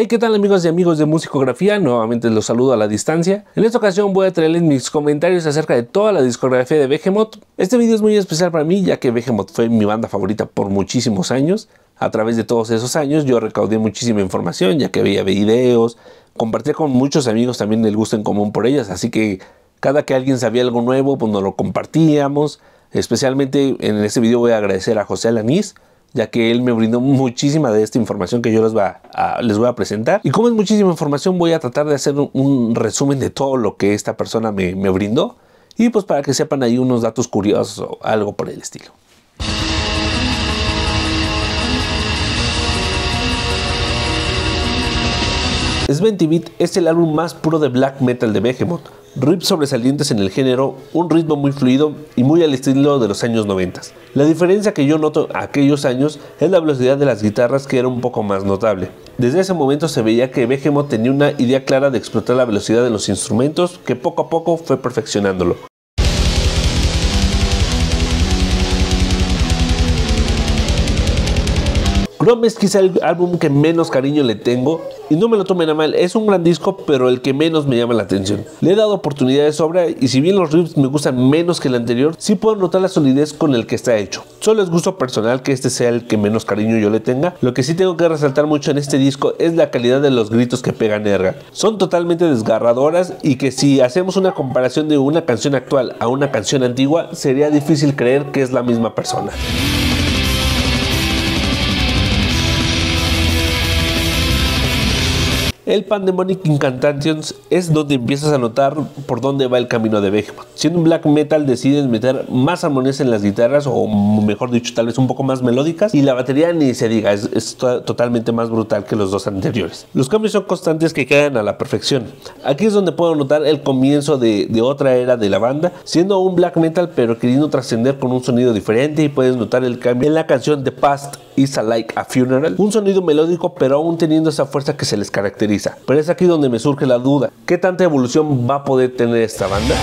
Hey, ¿qué tal amigos y amigos de Musicografía? Nuevamente los saludo a la distancia. En esta ocasión voy a traerles mis comentarios acerca de toda la discografía de Behemoth. Este video es muy especial para mí ya que Behemoth fue mi banda favorita por muchísimos años. A través de todos esos años yo recaudé muchísima información ya que veía videos, compartía con muchos amigos también el gusto en común por ellas, así que cada que alguien sabía algo nuevo pues nos lo compartíamos. Especialmente en este video voy a agradecer a José Alanís ya que él me brindó muchísima de esta información que yo les, va les voy a presentar. Y como es muchísima información, voy a tratar de hacer un, resumen de todo lo que esta persona me, me brindó. Y pues para que sepan ahí unos datos curiosos o algo por el estilo. Sventy Beat es el álbum más puro de black metal de Behemoth, riffs sobresalientes en el género, un ritmo muy fluido y muy al estilo de los años 90. La diferencia que yo noto aquellos años es la velocidad de las guitarras que era un poco más notable. Desde ese momento se veía que Behemoth tenía una idea clara de explotar la velocidad de los instrumentos que poco a poco fue perfeccionándolo. Grom es quizá el álbum que menos cariño le tengo y no me lo tomen a mal, es un gran disco pero el que menos me llama la atención. Le he dado oportunidades de sobra y si bien los riffs me gustan menos que el anterior, sí puedo notar la solidez con el que está hecho. Solo es gusto personal que este sea el que menos cariño yo le tenga. Lo que sí tengo que resaltar mucho en este disco es la calidad de los gritos que pega Nergal. Son totalmente desgarradoras y que si hacemos una comparación de una canción actual a una canción antigua, sería difícil creer que es la misma persona. El Pandemonic Incantations es donde empiezas a notar por dónde va el camino de Behemoth. Siendo un black metal deciden meter más armonías en las guitarras o mejor dicho tal vez un poco más melódicas y la batería ni se diga, es, totalmente más brutal que los dos anteriores. Los cambios son constantes que quedan a la perfección. Aquí es donde puedo notar el comienzo de, de otra era de la banda, siendo un black metal pero queriendo trascender con un sonido diferente y puedes notar el cambio en la canción The Past is a Like a Funeral, un sonido melódico pero aún teniendo esa fuerza que se les caracteriza pero es aquí donde me surge la duda. ¿Qué tanta evolución va a poder tener esta banda?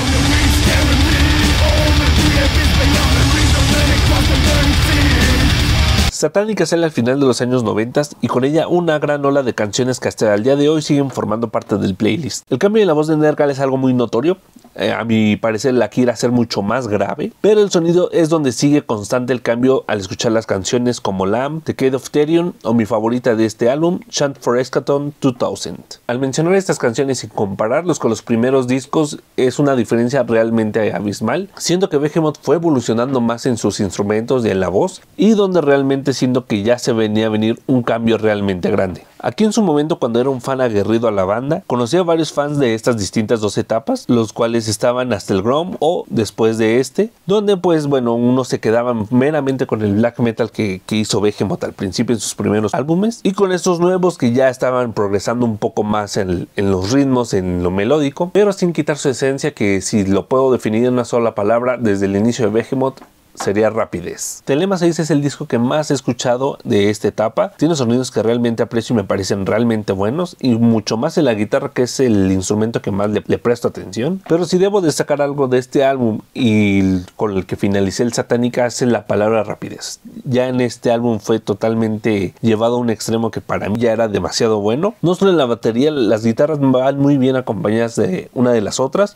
Satánica sale al final de los años 90 y con ella una gran ola de canciones que hasta el día de hoy siguen formando parte del playlist. El cambio en la voz de Nergal es algo muy notorio, eh, a mi parecer la quiere hacer mucho más grave, pero el sonido es donde sigue constante el cambio al escuchar las canciones como Lamb, The Cade of Therion o mi favorita de este álbum, Chant for Eschaton 2000. Al mencionar estas canciones y compararlos con los primeros discos es una diferencia realmente abismal, siendo que Behemoth fue evolucionando más en sus instrumentos y en la voz y donde realmente siento que ya se venía a venir un cambio realmente grande. Aquí en su momento cuando era un fan aguerrido a la banda, conocí a varios fans de estas distintas dos etapas, los cuales estaban hasta el Grom o después de este, donde pues bueno, uno se quedaba meramente con el black metal que, hizo Behemoth al principio en sus primeros álbumes y con estos nuevos que ya estaban progresando un poco más en, en los ritmos, en lo melódico, pero sin quitar su esencia que si lo puedo definir en una sola palabra desde el inicio de Behemoth sería rapidez. Telema 6 es el disco que más he escuchado de esta etapa. Tiene sonidos que realmente aprecio y me parecen realmente buenos y mucho más en la guitarra que es el instrumento que más le, presto atención. Pero si debo destacar algo de este álbum y con el que finalicé el Satánica es la palabra rapidez. Ya en este álbum fue totalmente llevado a un extremo que para mí ya era demasiado bueno. No solo en la batería, las guitarras van muy bien acompañadas de una de las otras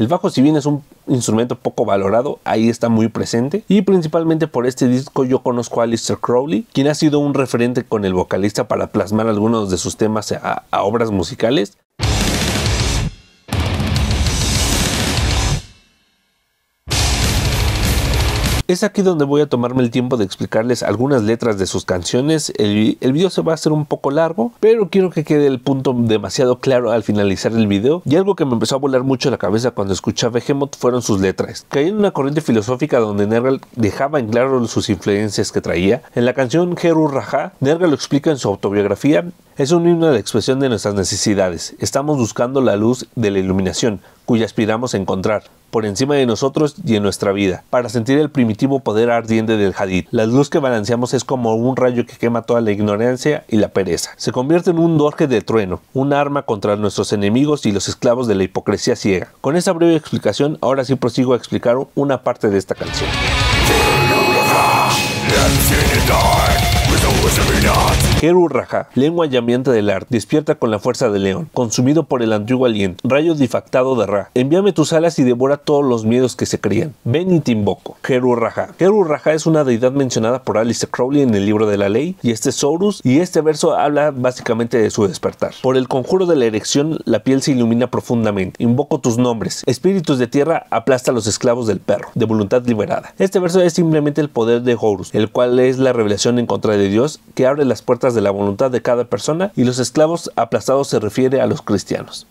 el bajo, si bien es un instrumento poco valorado, ahí está muy presente. Y principalmente por este disco yo conozco a Alistair Crowley, quien ha sido un referente con el vocalista para plasmar algunos de sus temas a, a obras musicales. Es aquí donde voy a tomarme el tiempo de explicarles algunas letras de sus canciones. El, video se va a hacer un poco largo, pero quiero que quede el punto demasiado claro al finalizar el video. Y algo que me empezó a volar mucho la cabeza cuando escuchaba Behemoth fueron sus letras. Caí en una corriente filosófica donde Nergal dejaba en claro sus influencias que traía. En la canción Heru Raja, Nergal lo explica en su autobiografía es un himno de la expresión de nuestras necesidades. Estamos buscando la luz de la iluminación, cuya aspiramos a encontrar, por encima de nosotros y en nuestra vida, para sentir el primitivo poder ardiente del hadith. La luz que balanceamos es como un rayo que quema toda la ignorancia y la pereza. Se convierte en un dorje de trueno, un arma contra nuestros enemigos y los esclavos de la hipocresía ciega. Con esta breve explicación, ahora sí prosigo a explicar una parte de esta canción. Heru Raja, lengua llameante del arte, despierta con la fuerza del león, consumido por el antiguo aliento, rayo difactado de Ra. Envíame tus alas y devora todos los miedos que se crían. Ven y te invoco. Heru Raja. Heru Raja es una deidad mencionada por Alistair Crowley en el libro de la ley, y este es Horus, y este verso habla básicamente de su despertar. Por el conjuro de la erección, la piel se ilumina profundamente. Invoco tus nombres. Espíritus de tierra, aplasta a los esclavos del perro, de voluntad liberada. Este verso es simplemente el poder de Horus, el cual es la revelación en contra de Dios que abre las puertas de la voluntad de cada persona y los esclavos aplastados se refiere a los cristianos.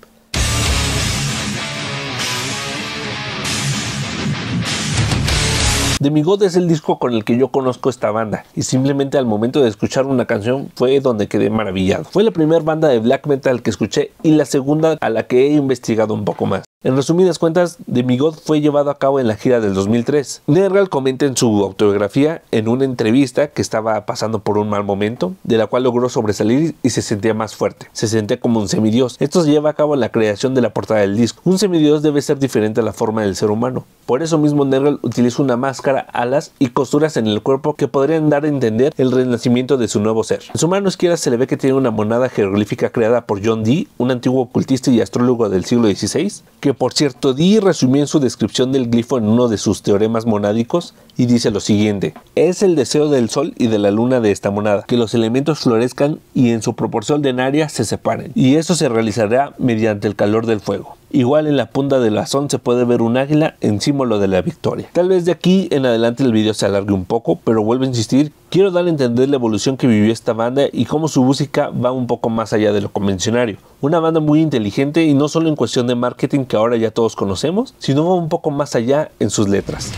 God es el disco con el que yo conozco esta banda y simplemente al momento de escuchar una canción fue donde quedé maravillado. Fue la primera banda de black metal que escuché y la segunda a la que he investigado un poco más. En resumidas cuentas, God fue llevado a cabo en la gira del 2003. Nergal comenta en su autobiografía, en una entrevista, que estaba pasando por un mal momento, de la cual logró sobresalir y se sentía más fuerte. Se sentía como un semidios. Esto se lleva a cabo en la creación de la portada del disco. Un semidios debe ser diferente a la forma del ser humano. Por eso mismo Nergal utiliza una máscara, alas y costuras en el cuerpo que podrían dar a entender el renacimiento de su nuevo ser. En su mano izquierda se le ve que tiene una monada jeroglífica creada por John Dee, un antiguo ocultista y astrólogo del siglo XVI, que por cierto Dee resumió en su descripción del glifo en uno de sus teoremas monádicos y dice lo siguiente, es el deseo del sol y de la luna de esta monada, que los elementos florezcan y en su proporción ordinaria se separen, y eso se realizará mediante el calor del fuego. Igual en la punta del azón se puede ver un águila en símbolo de la victoria. Tal vez de aquí en adelante el video se alargue un poco, pero vuelvo a insistir, quiero dar a entender la evolución que vivió esta banda y cómo su música va un poco más allá de lo convencionario. Una banda muy inteligente y no solo en cuestión de marketing que ahora ya todos conocemos, sino un poco más allá en sus letras.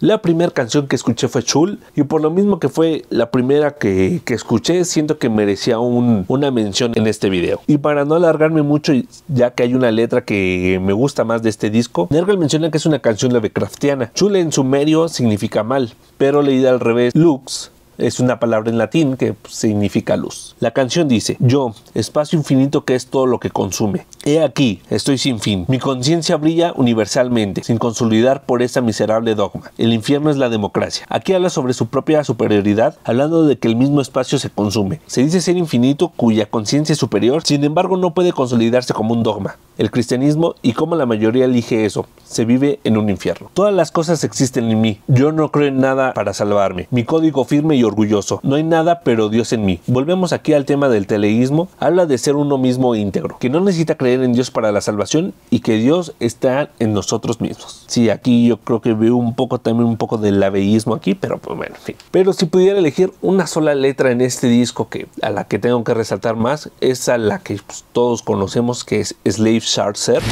La primera canción que escuché fue Chul y por lo mismo que fue la primera que, escuché, siento que merecía una mención en este video. Y para no alargarme mucho, ya que hay una letra que me gusta más de este disco, Nergal menciona que es una canción Lovecraftiana. Chul en sumerio significa mal, pero leída al revés, Lux es una palabra en latín que significa luz. La canción dice, yo, espacio infinito que es todo lo que consume. He aquí, estoy sin fin. Mi conciencia brilla universalmente, sin consolidar por esa miserable dogma. El infierno es la democracia. Aquí habla sobre su propia superioridad, hablando de que el mismo espacio se consume. Se dice ser infinito cuya conciencia es superior, sin embargo no puede consolidarse como un dogma el cristianismo y cómo la mayoría elige eso. Se vive en un infierno. Todas las cosas existen en mí. Yo no creo en nada para salvarme. Mi código firme y orgulloso. No hay nada pero Dios en mí. Volvemos aquí al tema del teleísmo. Habla de ser uno mismo íntegro, que no necesita creer en Dios para la salvación y que Dios está en nosotros mismos. Sí, aquí yo creo que veo un poco también un poco del abeísmo aquí, pero pues bueno, en fin. Pero si pudiera elegir una sola letra en este disco que a la que tengo que resaltar más es a la que pues, todos conocemos que es Slave Shartser.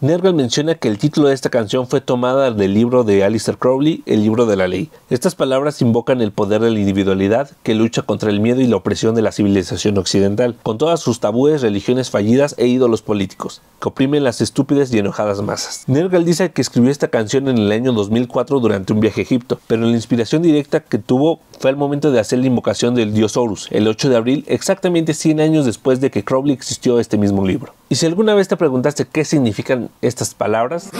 Nergal menciona que el título de esta canción fue tomada del libro de Alistair Crowley, El libro de la ley. Estas palabras invocan el poder de la individualidad que lucha contra el miedo y la opresión de la civilización occidental, con todas sus tabúes, religiones fallidas e ídolos políticos, que oprimen las estúpidas y enojadas masas. Nergal dice que escribió esta canción en el año 2004 durante un viaje a Egipto, pero la inspiración directa que tuvo fue al momento de hacer la invocación del dios Horus, el 8 de abril, exactamente 100 años después de que Crowley existió este mismo libro. Y si alguna vez te preguntaste qué significan estas palabras,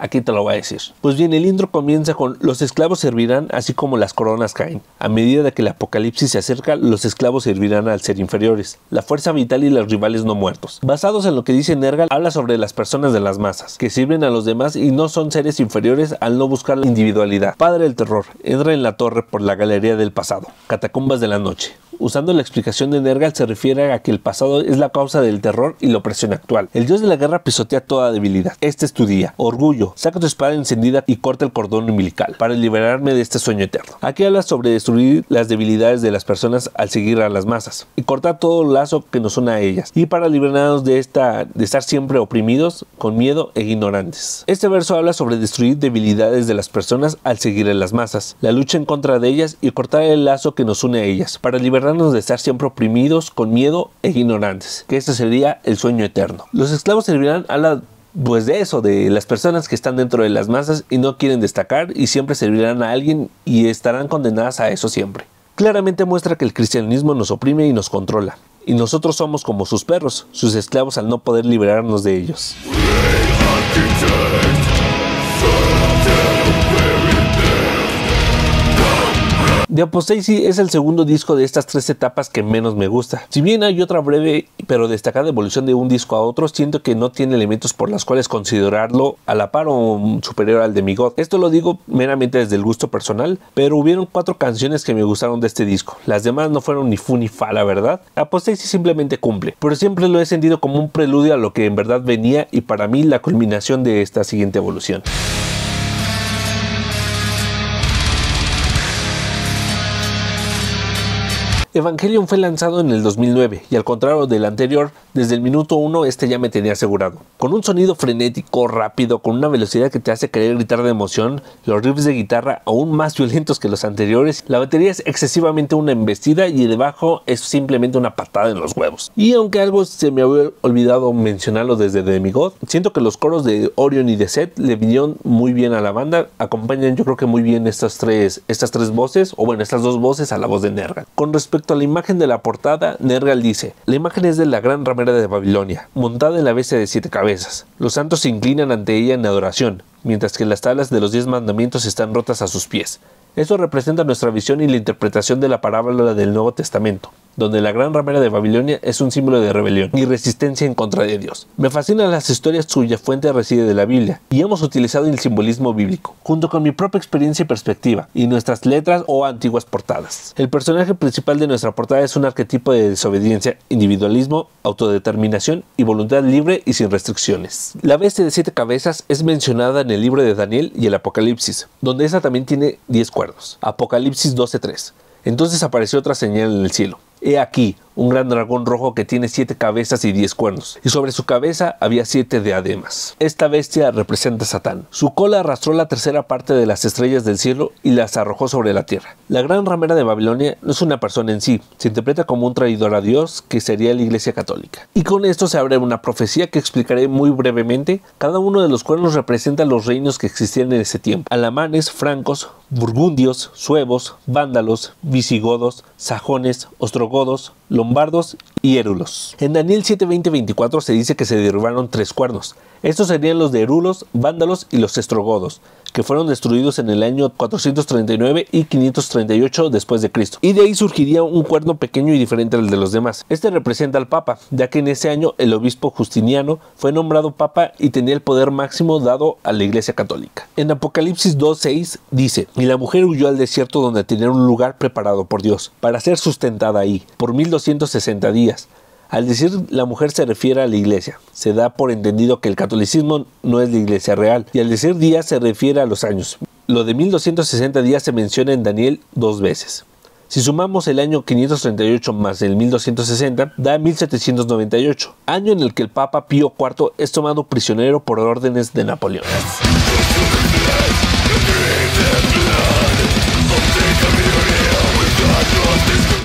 Aquí te lo voy a decir. Pues bien, el intro comienza con los esclavos servirán así como las coronas caen. A medida de que el apocalipsis se acerca, los esclavos servirán al ser inferiores, la fuerza vital y los rivales no muertos. Basados en lo que dice Nergal, habla sobre las personas de las masas, que sirven a los demás y no son seres inferiores al no buscar la individualidad. Padre del terror, entra en la torre por la galería del pasado, catacumbas de la noche. Usando la explicación de Nergal se refiere a que el pasado es la causa del terror y la opresión actual. El dios de la guerra pisotea toda debilidad. Este es tu día. Orgullo. Saca tu espada encendida y corta el cordón umbilical para liberarme de este sueño eterno. Aquí habla sobre destruir las debilidades de las personas al seguir a las masas y cortar todo lazo que nos une a ellas y para liberarnos de esta de estar siempre oprimidos con miedo e ignorantes. Este verso habla sobre destruir debilidades de las personas al seguir a las masas, la lucha en contra de ellas y cortar el lazo que nos une a ellas para liberar de estar siempre oprimidos, con miedo e ignorantes, que este sería el sueño eterno. Los esclavos servirán a la Pues de eso, de las personas que están dentro de las masas y no quieren destacar y siempre servirán a alguien y estarán condenadas a eso siempre. Claramente muestra que el cristianismo nos oprime y nos controla, y nosotros somos como sus perros, sus esclavos al no poder liberarnos de ellos. The Apostasy es el segundo disco de estas tres etapas que menos me gusta. Si bien hay otra breve pero destacada evolución de un disco a otro, siento que no tiene elementos por las cuales considerarlo a la par o superior al de mi God. Esto lo digo meramente desde el gusto personal, pero hubieron cuatro canciones que me gustaron de este disco. Las demás no fueron ni fu ni fa, la verdad. Apostasy simplemente cumple, pero siempre lo he sentido como un preludio a lo que en verdad venía y para mí la culminación de esta siguiente evolución. Evangelion fue lanzado en el 2009 y al contrario del anterior, desde el minuto 1 este ya me tenía asegurado. Con un sonido frenético, rápido, con una velocidad que te hace querer gritar de emoción, los riffs de guitarra aún más violentos que los anteriores, la batería es excesivamente una embestida y debajo es simplemente una patada en los huevos. Y aunque algo se me había olvidado mencionarlo desde Demigod, siento que los coros de Orion y de Seth le vinieron muy bien a la banda, acompañan yo creo que muy bien estas tres, estas tres voces, o bueno, estas dos voces a la voz de Nergal. Con respecto La imagen de la portada, Nergal dice, la imagen es de la gran ramera de Babilonia, montada en la bestia de siete cabezas. Los santos se inclinan ante ella en adoración, mientras que las tablas de los diez mandamientos están rotas a sus pies. Eso representa nuestra visión y la interpretación de la parábola del Nuevo Testamento donde la gran ramera de Babilonia es un símbolo de rebelión y resistencia en contra de Dios. Me fascinan las historias cuya fuente reside de la Biblia y hemos utilizado el simbolismo bíblico, junto con mi propia experiencia y perspectiva, y nuestras letras o antiguas portadas. El personaje principal de nuestra portada es un arquetipo de desobediencia, individualismo, autodeterminación y voluntad libre y sin restricciones. La bestia de siete cabezas es mencionada en el libro de Daniel y el Apocalipsis, donde esa también tiene 10 Apocalipsis 12.3. Entonces apareció otra señal en el cielo. He aquí, un gran dragón rojo que tiene siete cabezas y diez cuernos, y sobre su cabeza había siete diademas. Esta bestia representa a Satán. Su cola arrastró la tercera parte de las estrellas del cielo y las arrojó sobre la tierra. La gran ramera de Babilonia no es una persona en sí, se interpreta como un traidor a Dios que sería la Iglesia Católica. Y con esto se abre una profecía que explicaré muy brevemente. Cada uno de los cuernos representa los reinos que existían en ese tiempo. Alamanes, francos, burgundios, suevos, vándalos, visigodos, sajones, ostrogodos, lombardos y érulos. En Daniel 7:20-24 se dice que se derribaron tres cuernos. Estos serían los de Erulos, Vándalos y los Estrogodos, que fueron destruidos en el año 439 y 538 después de Cristo. Y de ahí surgiría un cuerno pequeño y diferente al de los demás. Este representa al Papa, ya que en ese año el obispo Justiniano fue nombrado Papa y tenía el poder máximo dado a la Iglesia Católica. En Apocalipsis 2:6 dice, y la mujer huyó al desierto donde tenía un lugar preparado por Dios, para ser sustentada ahí, por 1260 días al decir la mujer se refiere a la iglesia. Se da por entendido que el catolicismo no es la iglesia real. Y al decir días se refiere a los años. Lo de 1260 días se menciona en Daniel dos veces. Si sumamos el año 538 más el 1260, da 1798, año en el que el Papa Pío IV es tomado prisionero por órdenes de Napoleón.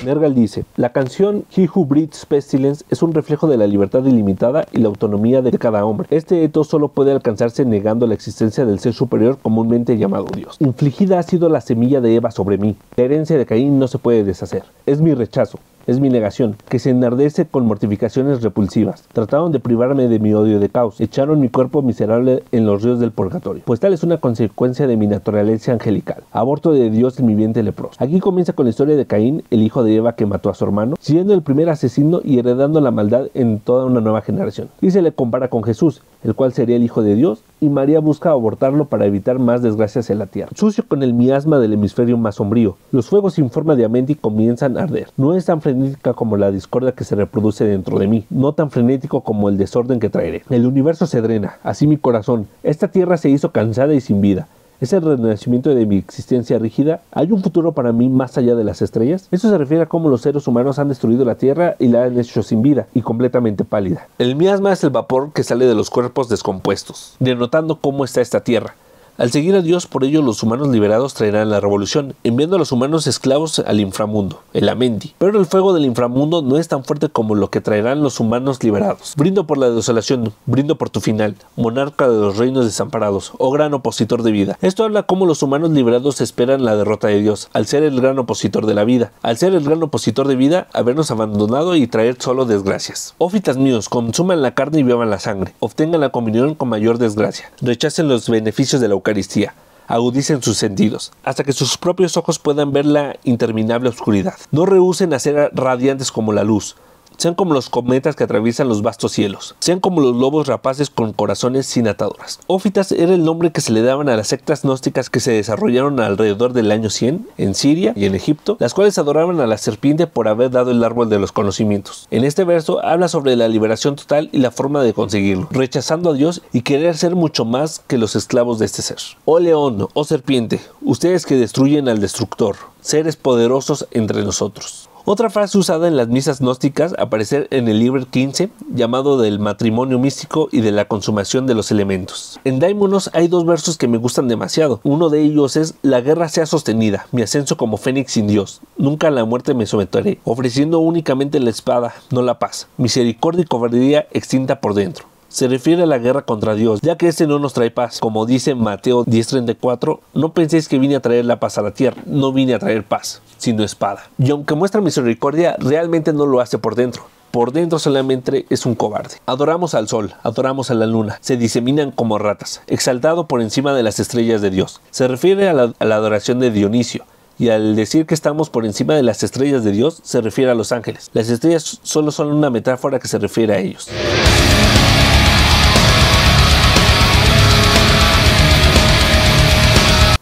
Nergal dice, la canción He Who Breathes Pestilence es un reflejo de la libertad ilimitada y la autonomía de cada hombre. Este etos solo puede alcanzarse negando la existencia del ser superior comúnmente llamado Dios. Infligida ha sido la semilla de Eva sobre mí. La herencia de Caín no se puede deshacer. Es mi rechazo es mi negación, que se enardece con mortificaciones repulsivas. Trataron de privarme de mi odio de caos, echaron mi cuerpo miserable en los ríos del purgatorio, pues tal es una consecuencia de mi naturaleza angelical, aborto de Dios en mi vientre leproso. Aquí comienza con la historia de Caín, el hijo de Eva que mató a su hermano, siendo el primer asesino y heredando la maldad en toda una nueva generación. Y se le compara con Jesús, el cual sería el hijo de Dios, y María busca abortarlo para evitar más desgracias en la tierra. Sucio con el miasma del hemisferio más sombrío, los fuegos sin forma de Amendi comienzan a arder. No es tan frenética como la discordia que se reproduce dentro de mí, no tan frenético como el desorden que traeré. El universo se drena, así mi corazón. Esta tierra se hizo cansada y sin vida. ¿Es el renacimiento de mi existencia rígida? ¿Hay un futuro para mí más allá de las estrellas? Esto se refiere a cómo los seres humanos han destruido la Tierra y la han hecho sin vida y completamente pálida. El miasma es el vapor que sale de los cuerpos descompuestos, denotando cómo está esta Tierra. Al seguir a Dios, por ello los humanos liberados traerán la revolución, enviando a los humanos esclavos al inframundo, el Amendi. Pero el fuego del inframundo no es tan fuerte como lo que traerán los humanos liberados. Brindo por la desolación, brindo por tu final, monarca de los reinos desamparados, oh gran opositor de vida. Esto habla cómo los humanos liberados esperan la derrota de Dios, al ser el gran opositor de la vida, al ser el gran opositor de vida, habernos abandonado y traer solo desgracias. Ófitas míos, consuman la carne y beban la sangre, obtengan la comunión con mayor desgracia, rechacen los beneficios de la Eucaristía, agudicen sus sentidos, hasta que sus propios ojos puedan ver la interminable oscuridad. No rehúsen a ser radiantes como la luz, sean como los cometas que atraviesan los vastos cielos. Sean como los lobos rapaces con corazones sin ataduras. Ófitas era el nombre que se le daban a las sectas gnósticas que se desarrollaron alrededor del año 100 en Siria y en Egipto, las cuales adoraban a la serpiente por haber dado el árbol de los conocimientos. En este verso habla sobre la liberación total y la forma de conseguirlo, rechazando a Dios y querer ser mucho más que los esclavos de este ser. Oh león, oh serpiente, ustedes que destruyen al destructor, seres poderosos entre nosotros. Otra frase usada en las misas gnósticas aparece en el libro 15, llamado del matrimonio místico y de la consumación de los elementos. En Daimonos hay dos versos que me gustan demasiado. Uno de ellos es La guerra sea sostenida, mi ascenso como fénix sin Dios. Nunca a la muerte me someteré, ofreciendo únicamente la espada, no la paz. Misericordia y cobardía extinta por dentro se refiere a la guerra contra Dios, ya que este no nos trae paz. Como dice Mateo 10:34, no penséis que vine a traer la paz a la tierra, no vine a traer paz, sino espada. Y aunque muestra misericordia, realmente no lo hace por dentro por dentro solamente es un cobarde. Adoramos al sol, adoramos a la luna, se diseminan como ratas, exaltado por encima de las estrellas de Dios. Se refiere a la, adoración de Dionisio. Y al decir que estamos por encima de las estrellas de Dios, se refiere a los ángeles. Las estrellas solo son una metáfora que se refiere a ellos.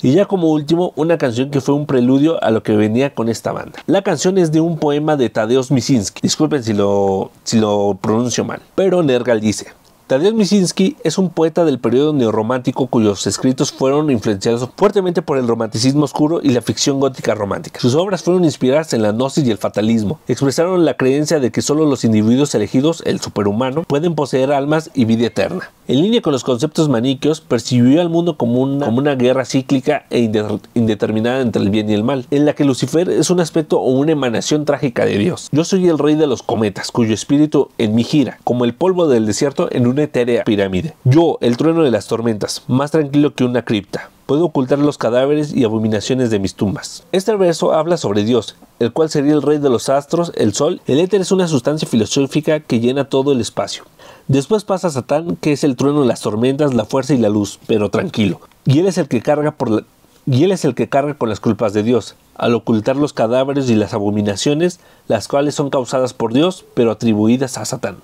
Y ya como último, una canción que fue un preludio a lo que venía con esta banda. La canción es de un poema de Tadeusz Misinski. Disculpen si lo, si lo pronuncio mal. Pero Nergal dice, Tadeusz Misinski es un poeta del periodo neorromántico cuyos escritos fueron influenciados fuertemente por el romanticismo oscuro y la ficción gótica romántica. Sus obras fueron inspiradas en la gnosis y el fatalismo. Expresaron la creencia de que solo los individuos elegidos, el superhumano, pueden poseer almas y vida eterna. En línea con los conceptos maniqueos, percibió al mundo como una, como una guerra cíclica e indeterminada entre el bien y el mal, en la que Lucifer es un aspecto o una emanación trágica de Dios. Yo soy el rey de los cometas, cuyo espíritu en mí gira, como el polvo del desierto en una etérea pirámide. Yo, el trueno de las tormentas, más tranquilo que una cripta. Puedo ocultar los cadáveres y abominaciones de mis tumbas. Este verso habla sobre Dios, el cual sería el rey de los astros, el sol. El éter es una sustancia filosófica que llena todo el espacio. Después pasa Satán, que es el trueno las tormentas, la fuerza y la luz, pero tranquilo. Y él es el que carga por él es el que carga con las culpas de Dios, al ocultar los cadáveres y las abominaciones, las cuales son causadas por Dios, pero atribuidas a Satán.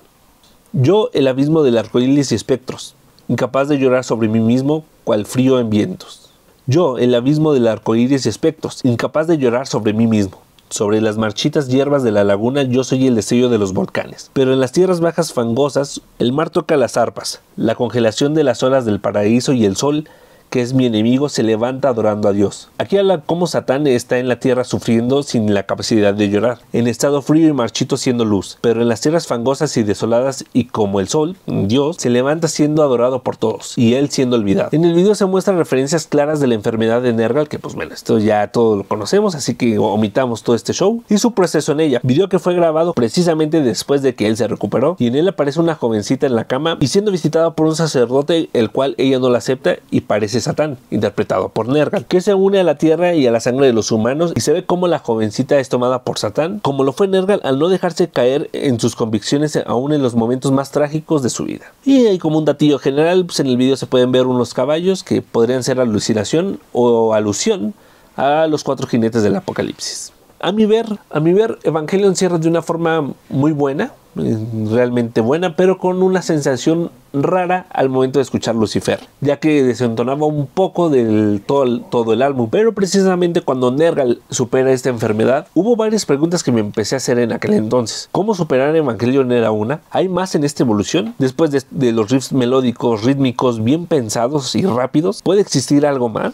Yo, el abismo del arcoíris y espectros, incapaz de llorar sobre mí mismo, cual frío en vientos. Yo, el abismo del arcoíris y espectros, incapaz de llorar sobre mí mismo, sobre las marchitas hierbas de la laguna yo soy el destello de los volcanes. Pero en las tierras bajas fangosas el mar toca las arpas, la congelación de las olas del paraíso y el sol que es mi enemigo, se levanta adorando a Dios. Aquí habla cómo Satán está en la tierra sufriendo sin la capacidad de llorar, en estado frío y marchito siendo luz, pero en las tierras fangosas y desoladas y como el sol, Dios, se levanta siendo adorado por todos y él siendo olvidado. En el video se muestran referencias claras de la enfermedad de Nergal, que pues bueno, esto ya todo lo conocemos, así que omitamos todo este show, y su proceso en ella, video que fue grabado precisamente después de que él se recuperó, y en él aparece una jovencita en la cama y siendo visitada por un sacerdote, el cual ella no la acepta y parece Satán, interpretado por Nergal, que se une a la tierra y a la sangre de los humanos y se ve como la jovencita es tomada por Satán, como lo fue Nergal al no dejarse caer en sus convicciones aún en los momentos más trágicos de su vida. Y hay como un datillo general, pues en el video se pueden ver unos caballos que podrían ser alucinación o alusión a los cuatro jinetes del apocalipsis. A mi ver, a mi ver, Evangelion cierra de una forma muy buena, realmente buena, pero con una sensación rara al momento de escuchar Lucifer, ya que desentonaba un poco del todo, todo el álbum. Pero precisamente cuando Nergal supera esta enfermedad, hubo varias preguntas que me empecé a hacer en aquel entonces. ¿Cómo superar Evangelion era una? ¿Hay más en esta evolución? Después de, de los riffs melódicos, rítmicos, bien pensados y rápidos, ¿puede existir algo más?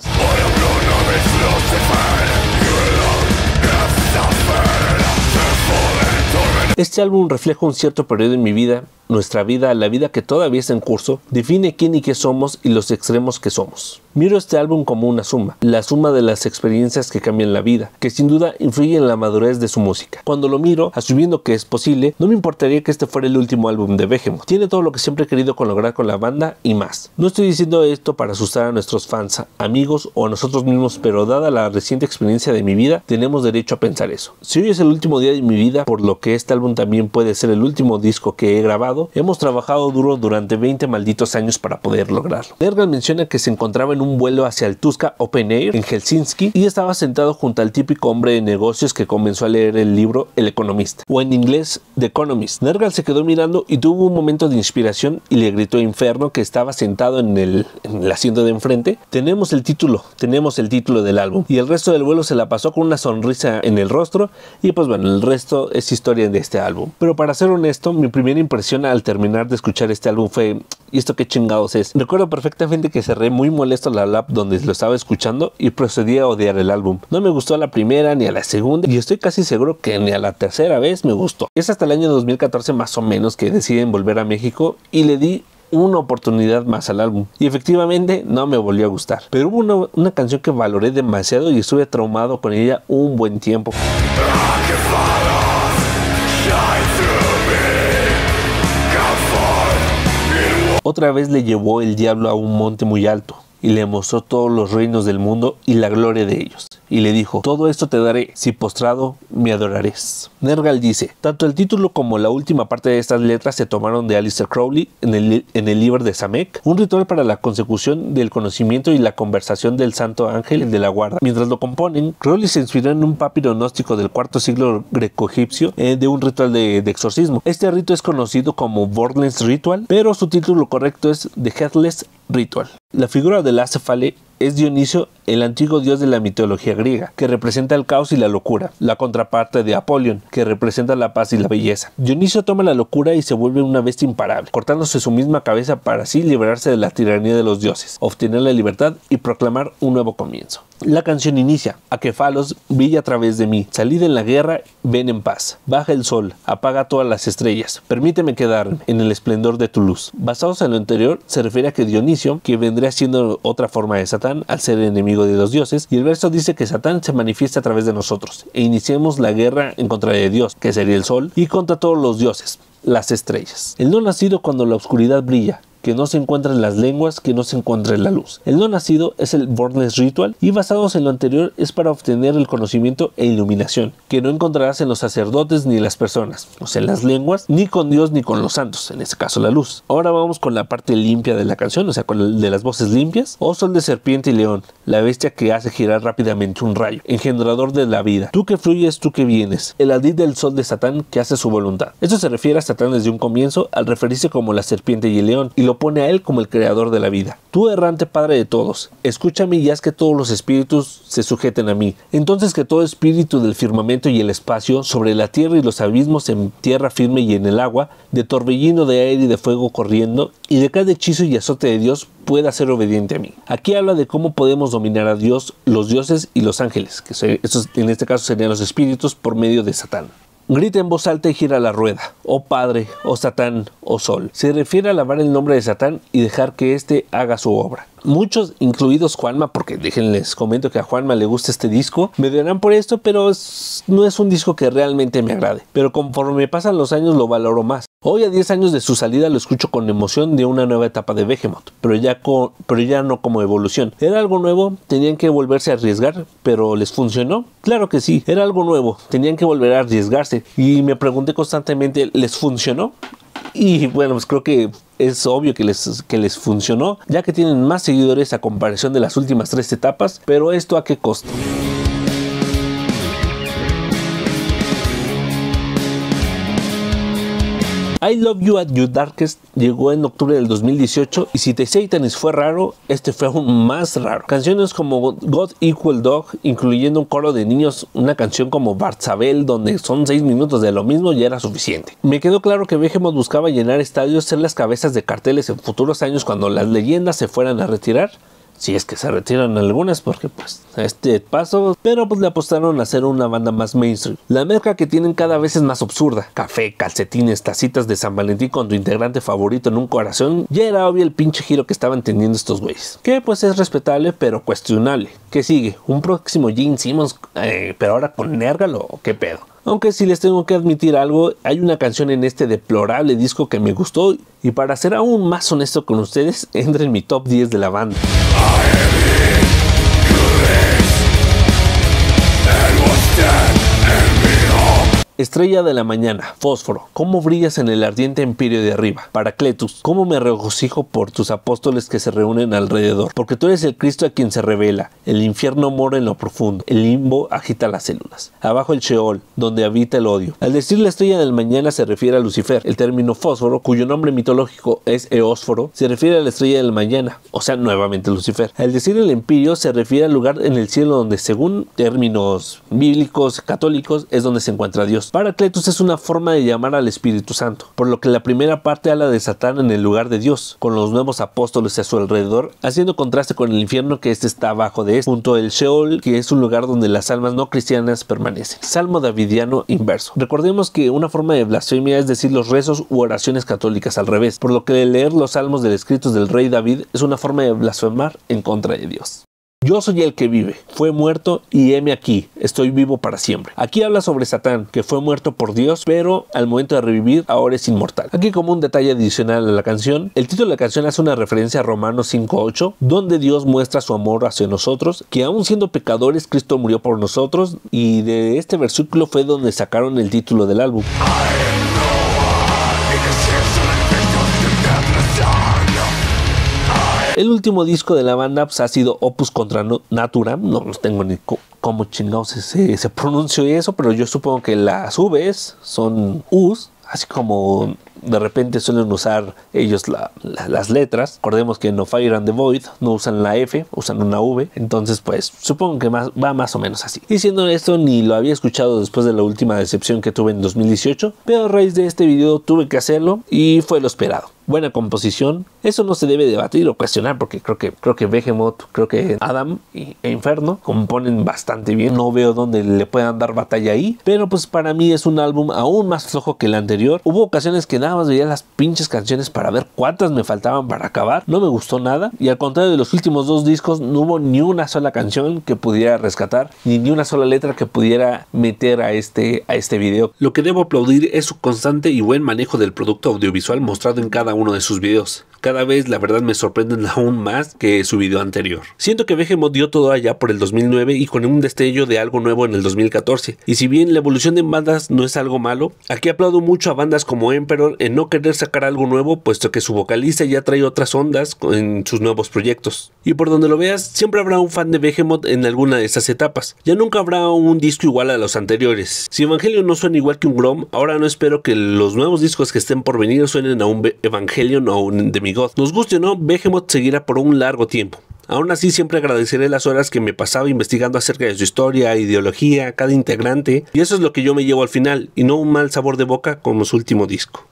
Este álbum refleja un cierto periodo en mi vida nuestra vida, la vida que todavía está en curso, define quién y qué somos y los extremos que somos. Miro este álbum como una suma, la suma de las experiencias que cambian la vida, que sin duda influye en la madurez de su música. Cuando lo miro, asumiendo que es posible, no me importaría que este fuera el último álbum de Behemoth. Tiene todo lo que siempre he querido lograr con la banda y más. No estoy diciendo esto para asustar a nuestros fans, amigos o a nosotros mismos, pero dada la reciente experiencia de mi vida, tenemos derecho a pensar eso. Si hoy es el último día de mi vida, por lo que este álbum también puede ser el último disco que he grabado, hemos trabajado duro durante 20 malditos años para poder lograrlo. Nergal menciona que se encontraba en un vuelo hacia el Tuska Open Air en Helsinki y estaba sentado junto al típico hombre de negocios que comenzó a leer el libro El Economista, o en inglés The Economist. Nergal se quedó mirando y tuvo un momento de inspiración y le gritó a Inferno que estaba sentado en el, en el asiento de enfrente. Tenemos el título, tenemos el título del álbum. Y el resto del vuelo se la pasó con una sonrisa en el rostro y pues bueno, el resto es historia de este álbum. Pero para ser honesto, mi primera impresión al terminar de escuchar este álbum fue, ¿y esto qué chingados es? Recuerdo perfectamente que cerré muy molesto la lap donde lo estaba escuchando y procedí a odiar el álbum. No me gustó a la primera ni a la segunda y estoy casi seguro que ni a la tercera vez me gustó. Es hasta el año 2014 más o menos que deciden volver a México y le di una oportunidad más al álbum y efectivamente no me volvió a gustar pero hubo una, una, canción que valoré demasiado y estuve traumado con ella un buen tiempo otra vez le llevó el diablo a un monte muy alto y le mostró todos los reinos del mundo y la gloria de ellos. Y le dijo, todo esto te daré, si postrado me adorarás. Nergal dice, tanto el título como la última parte de estas letras se tomaron de Alistair Crowley en el, en el libro de Samek, un ritual para la consecución del conocimiento y la conversación del santo ángel de la guarda. Mientras lo componen, Crowley se inspiró en un papiro gnóstico del cuarto siglo greco-egipcio eh, de un ritual de, exorcismo. Este rito es conocido como Borderlands Ritual, pero su título correcto es The Headless Ritual. La figura del acefale es Dionisio, el antiguo dios de la mitología griega, que representa el caos y la locura, la contraparte de Apolion, que representa la paz y la belleza. Dionisio toma la locura y se vuelve una bestia imparable, cortándose su misma cabeza para así liberarse de la tiranía de los dioses, obtener la libertad y proclamar un nuevo comienzo. La canción inicia, Aquefalos brilla a través de mí, salid en la guerra, ven en paz, baja el sol, apaga todas las estrellas, permíteme quedarme en el esplendor de tu luz. Basados en lo anterior, se refiere a que Dionisio, que vendría siendo otra forma de Al ser enemigo de los dioses, y el verso dice que Satán se manifiesta a través de nosotros, e iniciemos la guerra en contra de Dios, que sería el sol, y contra todos los dioses, las estrellas. El no nacido cuando la oscuridad brilla, que no se encuentra en las lenguas, que no se encuentra en la luz. El no nacido es el Bornless Ritual y basados en lo anterior es para obtener el conocimiento e iluminación, que no encontrarás en los sacerdotes ni en las personas, o sea, en las lenguas, ni con Dios ni con los santos, en este caso la luz. Ahora vamos con la parte limpia de la canción, o sea, con el de las voces limpias. O sol de serpiente y león, la bestia que hace girar rápidamente un rayo, engendrador de la vida. Tú que fluyes, tú que vienes. El adid del sol de Satán que hace su voluntad. Esto se refiere a Satán desde un comienzo al referirse como la serpiente y el león, y lo pone a él como el creador de la vida. Tú errante Padre de todos, escúchame y haz que todos los espíritus se sujeten a mí. Entonces que todo espíritu del firmamento y el espacio, sobre la tierra y los abismos en tierra firme y en el agua, de torbellino de aire y de fuego corriendo, y de cada hechizo y azote de Dios pueda ser obediente a mí. Aquí habla de cómo podemos dominar a Dios, los dioses y los ángeles, que en este caso serían los espíritus por medio de Satán. Grita en voz alta y gira la rueda. Oh Padre, oh Satán, oh Sol. Se refiere a alabar el nombre de Satán y dejar que éste haga su obra. Muchos, incluidos Juanma, porque déjenles comento que a Juanma le gusta este disco, me dirán por esto, pero no es un disco que realmente me agrade. Pero conforme pasan los años lo valoro más. Hoy a 10 años de su salida lo escucho con emoción de una nueva etapa de Behemoth, pero ya, con, pero ya no como evolución. ¿Era algo nuevo? ¿Tenían que volverse a arriesgar? ¿Pero les funcionó? Claro que sí, era algo nuevo, tenían que volver a arriesgarse y me pregunté constantemente, ¿les funcionó? Y bueno, pues creo que es obvio que les, que les funcionó, ya que tienen más seguidores a comparación de las últimas tres etapas, pero esto a qué costo. I Love You at Your Darkest llegó en octubre del 2018 y si The Satanist fue raro, este fue aún más raro. Canciones como God Equal Dog, incluyendo un coro de niños, una canción como Barzabel, donde son 6 minutos de lo mismo, ya era suficiente. Me quedó claro que Behemoth buscaba llenar estadios, ser las cabezas de carteles en futuros años cuando las leyendas se fueran a retirar si es que se retiran algunas porque pues este paso, pero pues le apostaron a hacer una banda más mainstream. La merca que tienen cada vez es más absurda. Café, calcetines, tacitas de San Valentín con tu integrante favorito en un corazón, ya era obvio el pinche giro que estaban teniendo estos güeyes. Que pues es respetable pero cuestionable. ¿Qué sigue? ¿Un próximo Gene Simmons eh, pero ahora con Nergalo o qué pedo? Aunque si les tengo que admitir algo, hay una canción en este deplorable disco que me gustó y para ser aún más honesto con ustedes, entra en mi top 10 de la banda. Estrella de la mañana, fósforo, cómo brillas en el ardiente empirio de arriba. Paracletus, cómo me regocijo por tus apóstoles que se reúnen alrededor, porque tú eres el Cristo a quien se revela. El infierno mora en lo profundo, el limbo agita las células. Abajo el Sheol, donde habita el odio. Al decir la estrella del mañana se refiere a Lucifer. El término fósforo, cuyo nombre mitológico es Eósforo, se refiere a la estrella del mañana, o sea, nuevamente Lucifer. Al decir el empirio se refiere al lugar en el cielo donde, según términos bíblicos católicos, es donde se encuentra Dios. Paracletus es una forma de llamar al Espíritu Santo, por lo que la primera parte habla de Satán en el lugar de Dios, con los nuevos apóstoles a su alrededor, haciendo contraste con el infierno que éste está abajo de este, junto al Sheol, que es un lugar donde las almas no cristianas permanecen. Salmo davidiano inverso. Recordemos que una forma de blasfemia es decir los rezos u oraciones católicas al revés, por lo que leer los salmos del escritos del rey David es una forma de blasfemar en contra de Dios. Yo soy el que vive, fue muerto y heme aquí, estoy vivo para siempre. Aquí habla sobre Satán, que fue muerto por Dios, pero al momento de revivir ahora es inmortal. Aquí como un detalle adicional a la canción, el título de la canción hace una referencia a Romanos 5.8, donde Dios muestra su amor hacia nosotros, que aún siendo pecadores, Cristo murió por nosotros, y de este versículo fue donde sacaron el título del álbum. El último disco de la banda pues, ha sido Opus contra Natura. No, tengo ni cómo chingados se, pronuncia eso, pero yo supongo que las Vs son Us, así como de repente suelen usar ellos las letras. Recordemos que No Fire and the Void no usan la F, usan una V. Entonces, pues supongo que más, va más o menos así. Diciendo esto, ni lo había escuchado después de la última decepción que tuve en 2018, pero a raíz de este video tuve que hacerlo y fue lo esperado buena composición. Eso no se debe debatir o cuestionar porque creo que creo que Behemoth, creo que Adam e Inferno componen bastante bien. No veo dónde le puedan dar batalla ahí, pero pues para mí es un álbum aún más flojo que el anterior. Hubo ocasiones que nada más veía las pinches canciones para ver cuántas me faltaban para acabar. No me gustó nada y al contrario de los últimos dos discos no hubo ni una sola canción que pudiera rescatar ni ni una sola letra que pudiera meter a este a este video. Lo que debo aplaudir es su constante y buen manejo del producto audiovisual mostrado en cada uno de sus videos. Cada vez la verdad me sorprenden aún más que su video anterior. Siento que Behemoth dio todo allá por el 2009 y con un destello de algo nuevo en el 2014. Y si bien la evolución de bandas no es algo malo, aquí aplaudo mucho a bandas como Emperor en no querer sacar algo nuevo puesto que su vocalista ya trae otras ondas en sus nuevos proyectos. Y por donde lo veas, siempre habrá un fan de Behemoth en alguna de esas etapas. Ya nunca habrá un disco igual a los anteriores. Si Evangelio no suena igual que un Grom, ahora no espero que los nuevos discos que estén por venir suenen a un Evangelion o un Demigod. Nos guste o no, Behemoth seguirá por un largo tiempo. Aún así, siempre agradeceré las horas que me pasaba investigando acerca de su historia, ideología, cada integrante, y eso es lo que yo me llevo al final, y no un mal sabor de boca como su último disco.